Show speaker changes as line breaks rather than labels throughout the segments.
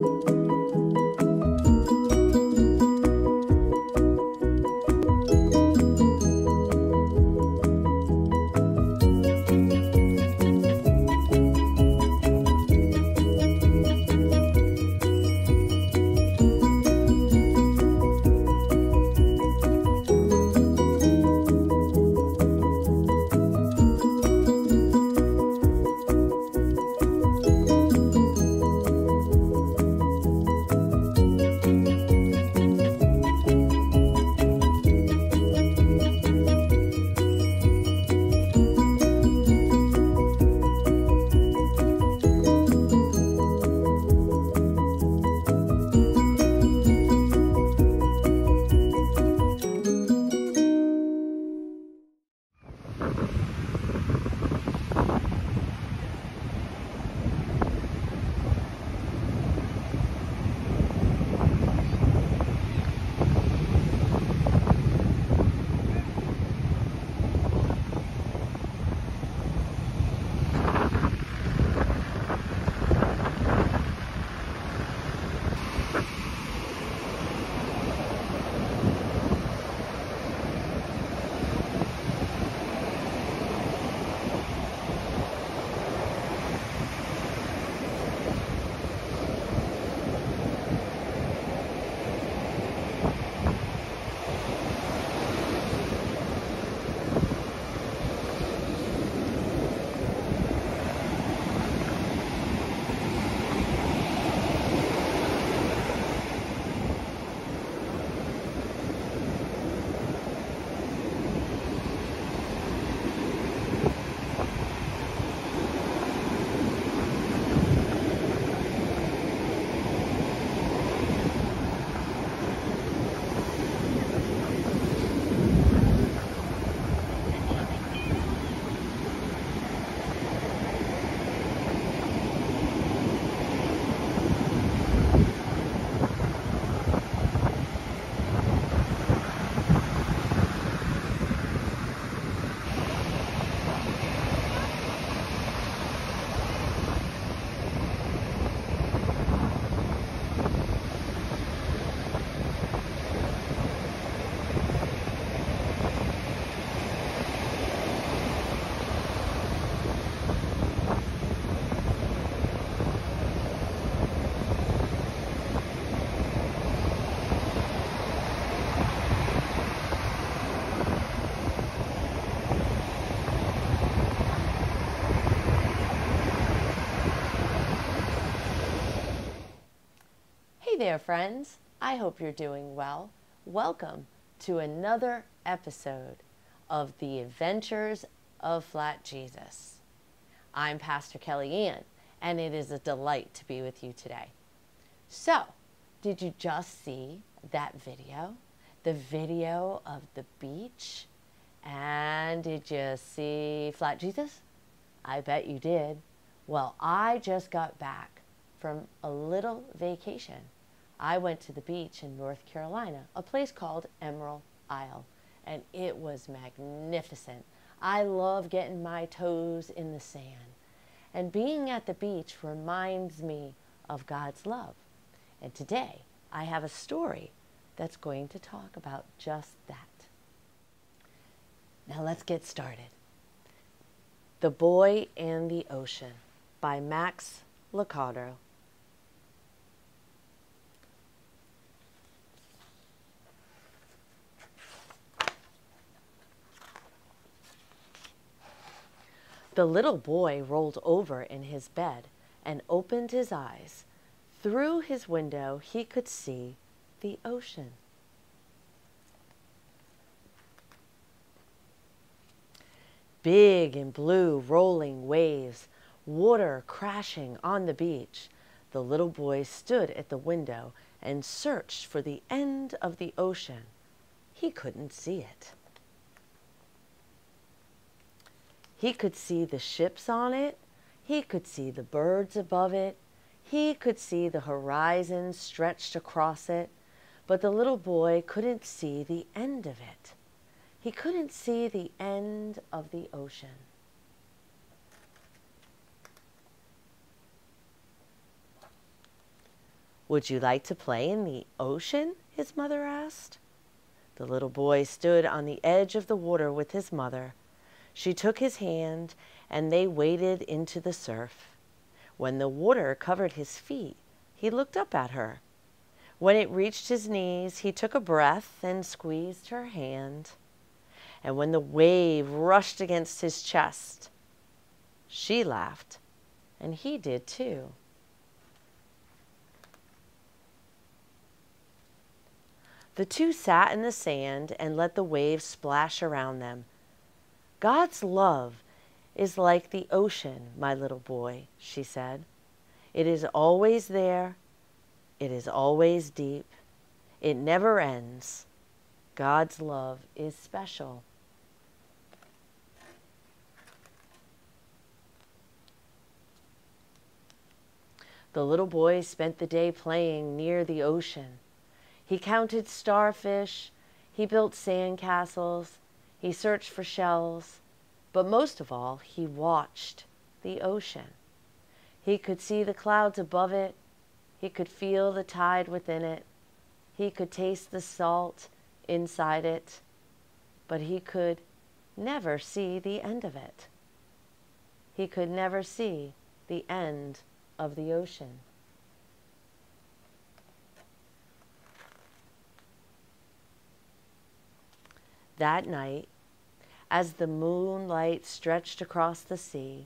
Hey there, friends. I hope you're doing well. Welcome to another episode of The Adventures of Flat Jesus. I'm Pastor Kelly Ann, and it is a delight to be with you today. So, did you just see that video? The video of the beach? And did you see Flat Jesus? I bet you did. Well, I just got back from a little vacation I went to the beach in North Carolina, a place called Emerald Isle, and it was magnificent. I love getting my toes in the sand. And being at the beach reminds me of God's love. And today I have a story that's going to talk about just that. Now let's get started. The Boy and the Ocean by Max Lucado. The little boy rolled over in his bed and opened his eyes. Through his window, he could see the ocean. Big and blue rolling waves, water crashing on the beach. The little boy stood at the window and searched for the end of the ocean. He couldn't see it. He could see the ships on it. He could see the birds above it. He could see the horizon stretched across it. But the little boy couldn't see the end of it. He couldn't see the end of the ocean. Would you like to play in the ocean? his mother asked. The little boy stood on the edge of the water with his mother. She took his hand and they waded into the surf. When the water covered his feet, he looked up at her. When it reached his knees, he took a breath and squeezed her hand. And when the wave rushed against his chest, she laughed, and he did too. The two sat in the sand and let the waves splash around them. God's love is like the ocean, my little boy, she said. It is always there. It is always deep. It never ends. God's love is special. The little boy spent the day playing near the ocean. He counted starfish, he built sand castles, he searched for shells, but most of all, he watched the ocean. He could see the clouds above it, he could feel the tide within it, he could taste the salt inside it, but he could never see the end of it. He could never see the end of the ocean. That night, as the moonlight stretched across the sea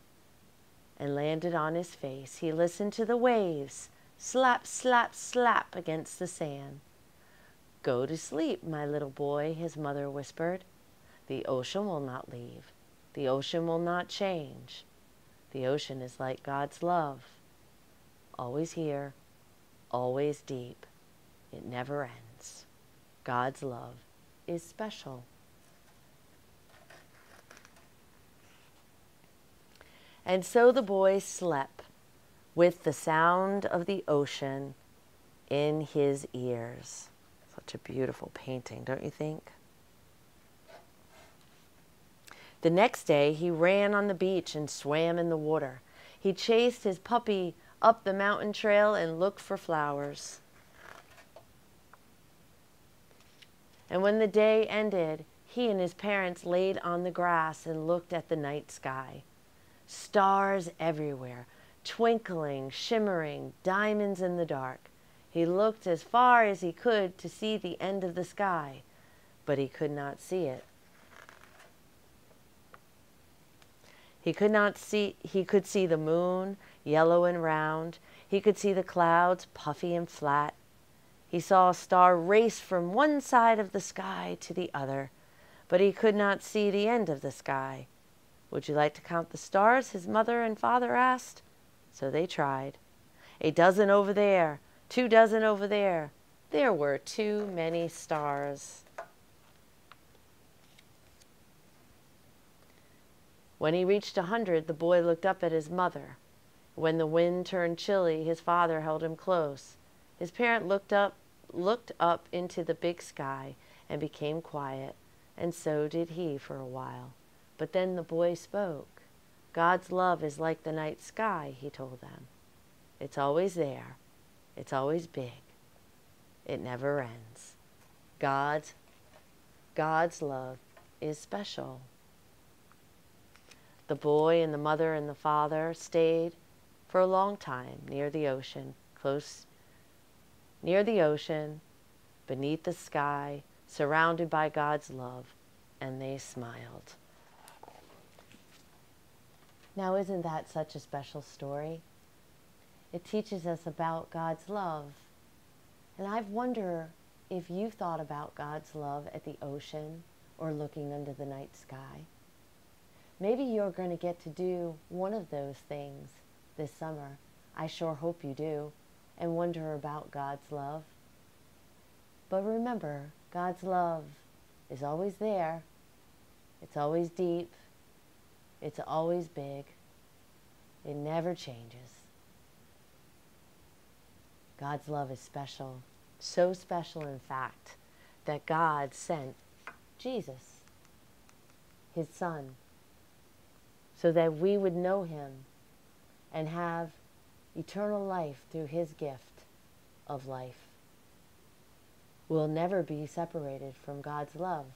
and landed on his face, he listened to the waves slap, slap, slap against the sand. Go to sleep, my little boy, his mother whispered. The ocean will not leave. The ocean will not change. The ocean is like God's love. Always here, always deep. It never ends. God's love is special. And so the boy slept with the sound of the ocean in his ears. Such a beautiful painting, don't you think? The next day, he ran on the beach and swam in the water. He chased his puppy up the mountain trail and looked for flowers. And when the day ended, he and his parents laid on the grass and looked at the night sky. Stars everywhere, twinkling, shimmering, diamonds in the dark. He looked as far as he could to see the end of the sky, but he could not see it. He could not see, he could see the moon, yellow and round. He could see the clouds, puffy and flat. He saw a star race from one side of the sky to the other, but he could not see the end of the sky. Would you like to count the stars? His mother and father asked. So they tried. A dozen over there, two dozen over there. There were too many stars. When he reached a hundred, the boy looked up at his mother. When the wind turned chilly, his father held him close. His parent looked up, looked up into the big sky and became quiet, and so did he for a while. But then the boy spoke. God's love is like the night sky, he told them. It's always there. It's always big. It never ends. God's God's love is special. The boy and the mother and the father stayed for a long time near the ocean, close near the ocean, beneath the sky, surrounded by God's love, and they smiled. Now, isn't that such a special story? It teaches us about God's love. And I wonder if you've thought about God's love at the ocean or looking under the night sky. Maybe you're going to get to do one of those things this summer. I sure hope you do, and wonder about God's love. But remember, God's love is always there. It's always deep. It's always big. It never changes. God's love is special, so special, in fact, that God sent Jesus, his Son, so that we would know him and have eternal life through his gift of life. We'll never be separated from God's love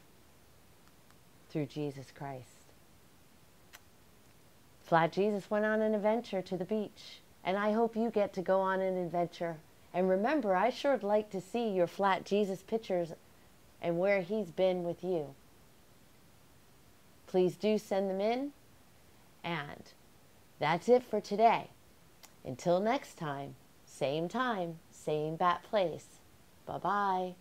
through Jesus Christ. Flat Jesus went on an adventure to the beach, and I hope you get to go on an adventure. And remember, I sure would like to see your Flat Jesus pictures and where he's been with you. Please do send them in. And that's it for today. Until next time, same time, same bat place. Bye bye.